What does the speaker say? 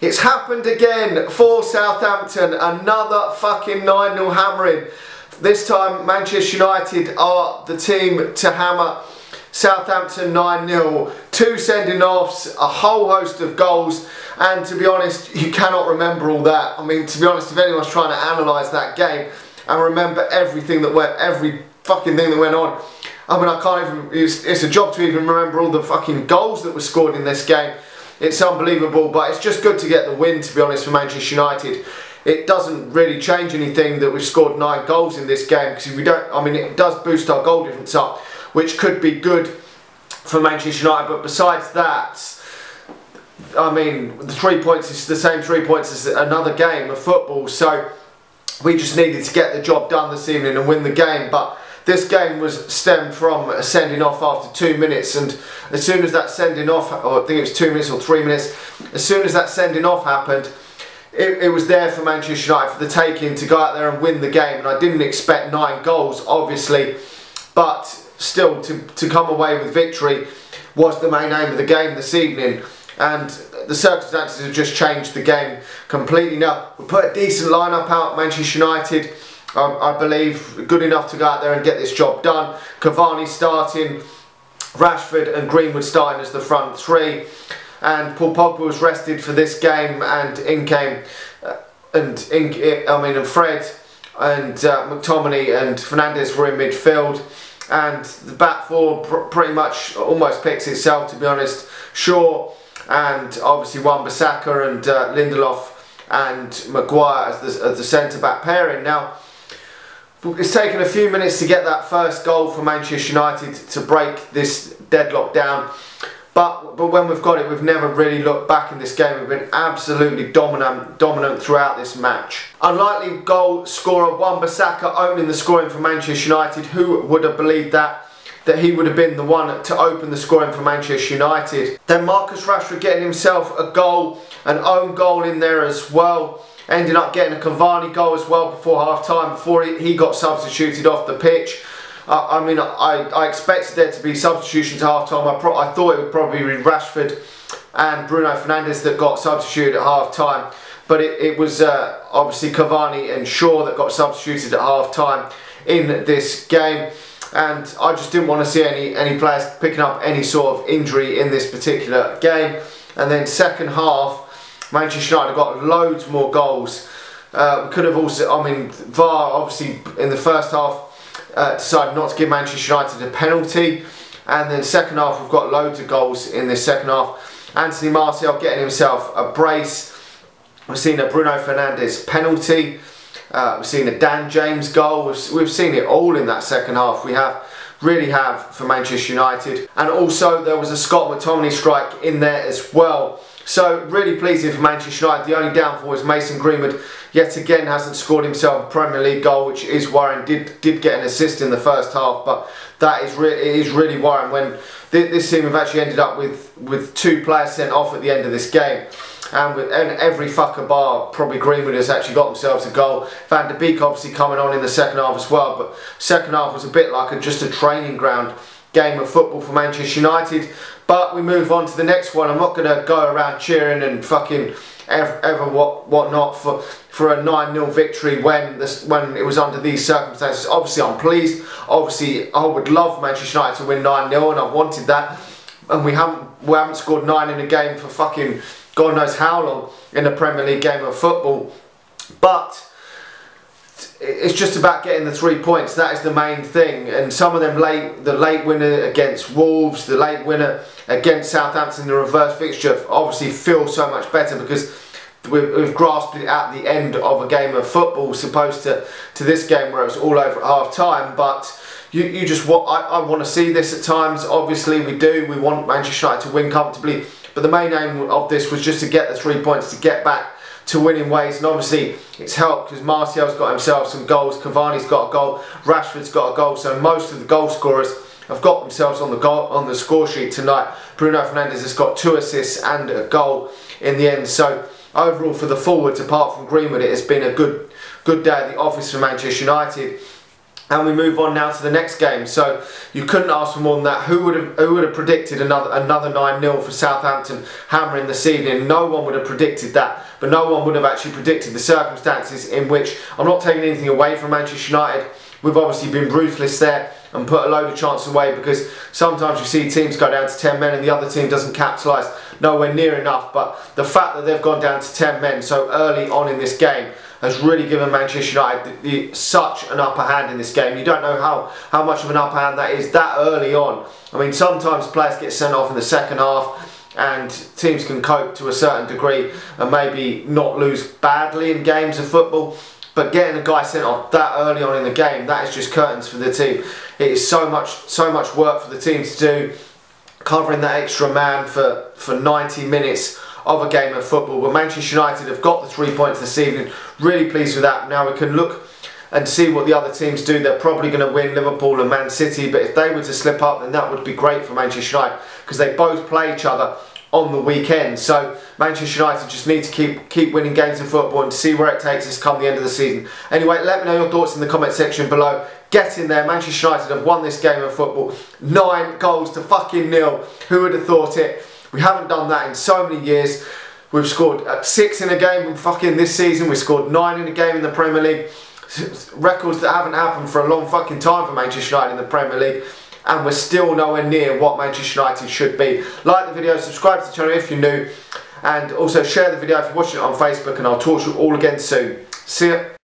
It's happened again for Southampton. Another fucking 9-0 hammering. This time Manchester United are the team to hammer Southampton 9-0. Two sending offs, a whole host of goals and to be honest you cannot remember all that. I mean to be honest if anyone's trying to analyse that game and remember everything that went, every fucking thing that went on. I mean I can't even, it's, it's a job to even remember all the fucking goals that were scored in this game. It's unbelievable, but it's just good to get the win, to be honest, for Manchester United. It doesn't really change anything that we've scored nine goals in this game because we don't. I mean, it does boost our goal difference up, which could be good for Manchester United. But besides that, I mean, the three points is the same three points as another game of football. So we just needed to get the job done this evening and win the game. But this game was stemmed from a sending off after two minutes and as soon as that sending off, or I think it was two minutes or three minutes, as soon as that sending off happened, it, it, was there for Manchester United for the taking to go out there and win the game and I didn't expect nine goals obviously but still to, to come away with victory was the main aim of the game this evening and the circumstances have just changed the game completely. Now we put a decent lineup out Manchester United I, I believe, good enough to go out there and get this job done. Cavani starting, Rashford and Greenwood starting as the front three. And Paul Pogba was rested for this game and in came, uh, and in, I mean, and Fred and uh, McTominay and Fernandes were in midfield. And the back four pr pretty much almost picks itself, to be honest. Shaw and obviously Wan-Bissaka and uh, Lindelof and Maguire as the, as the centre back pairing. Now, it's taken a few minutes to get that first goal for Manchester United to break this deadlock down. But, but when we've got it, we've never really looked back in this game. We've been absolutely dominant, dominant throughout this match. Unlikely goal scorer Wan-Bissaka opening the scoring for Manchester United. Who would have believed that? That he would have been the one to open the scoring for Manchester United. Then Marcus Rashford getting himself a goal, an own goal in there as well ending up getting a Cavani goal as well before half time, before he, got substituted off the pitch. I mean, I, I expected there to be substitutions at half time. I, I thought it would probably be Rashford and Bruno Fernandes that got substituted at half time. But it, it was uh, obviously Cavani and Shaw that got substituted at half time in this game. And I just didn't want to see any, any players picking up any sort of injury in this particular game. And then second half, Manchester United got loads more goals. Uh, we could have also, I mean, VAR obviously in the first half uh, decided not to give Manchester United a penalty. And then second half, we've got loads of goals in this second half. Anthony Martial getting himself a brace. We've seen a Bruno Fernandes penalty. Uh, we've seen a Dan James goal. We've, we've seen it all in that second half. We have really have for Manchester United. And also there was a Scott McTominay strike in there as well. So really pleasing for Manchester United. The only downfall is Mason Greenwood yet again hasn't scored himself a Premier League goal, which is worrying. Did did get an assist in the first half, but that is really is really worrying when this team have actually ended up with with two players sent off at the end of this game. And, with, and every fucker bar, probably Greenwood has actually got themselves a goal. Van der Beek obviously coming on in the second half as well, but second half was a bit like a, just a training ground game of football for Manchester United. But we move on to the next one. I'm not going to go around cheering and fucking ever, ever what what not for for a 9-0 victory when this when it was under these circumstances. Obviously, I'm pleased. Obviously, I would love Manchester United to win 9-0, and I wanted that. And we haven't we haven't scored nine in a game for fucking God knows how long in a Premier League game of football. But it's just about getting the three points. That is the main thing. And some of them late, the late winner against Wolves, the late winner against Southampton, the reverse fixture, obviously feels so much better because we've, we've, grasped it at the end of a game of football, supposed to to this game where it was all over at half time. But you, you just what I, I want to see this at times. Obviously, we do. We want Manchester United to win comfortably. But the main aim of this was just to get the three points to get back to winning ways. And obviously it's helped because Martial's got himself some goals, Cavani's got a goal, Rashford's got a goal. So most of the goal scorers have got themselves on the goal on the score sheet tonight. Bruno Fernandes has got two assists and a goal in the end. So overall for the forwards apart from Greenwood it has been a good good day at the office for Manchester United and we move on now to the next game. So you couldn't ask for more than that. Who would have who would have predicted another another 9-0 for Southampton hammering this evening? No one would have predicted that. But no one would have actually predicted the circumstances in which I'm not taking anything away from Manchester United. We've obviously been ruthless there and put a load of chances away because sometimes you see teams go down to 10 men and the other team doesn't capitalise nowhere near enough. But the fact that they've gone down to 10 men so early on in this game has really given Manchester United the, the, such an upper hand in this game. You don't know how, how much of an upper hand that is that early on. I mean, sometimes players get sent off in the second half and teams can cope to a certain degree and maybe not lose badly in games of football. But getting a guy sent off that early on in the game, that is just curtains for the team. It is so much, so much work for the team to do, covering that extra man for, for 90 minutes of a game of football. But Manchester United have got the three points this evening. Really pleased with that. Now we can look and see what the other teams do. They're probably going to win Liverpool and Man City, but if they were to slip up, then that would be great for Manchester United because they both play each other on the weekend. So Manchester United just need to keep keep winning games of football and see where it takes us come the end of the season. Anyway, let me know your thoughts in the comment section below. Get in there. Manchester United have won this game of football. Nine goals to fucking nil. Who would have thought it? We haven't done that in so many years. We've scored uh, six in a game fucking this season. We scored nine in a game in the Premier League. Records that haven't happened for a long fucking time for Manchester United in the Premier League. And we're still nowhere near what Manchester United should be. Like the video, subscribe to the channel if you're new. And also share the video if you're watching it on Facebook. And I'll talk to you all again soon. See ya.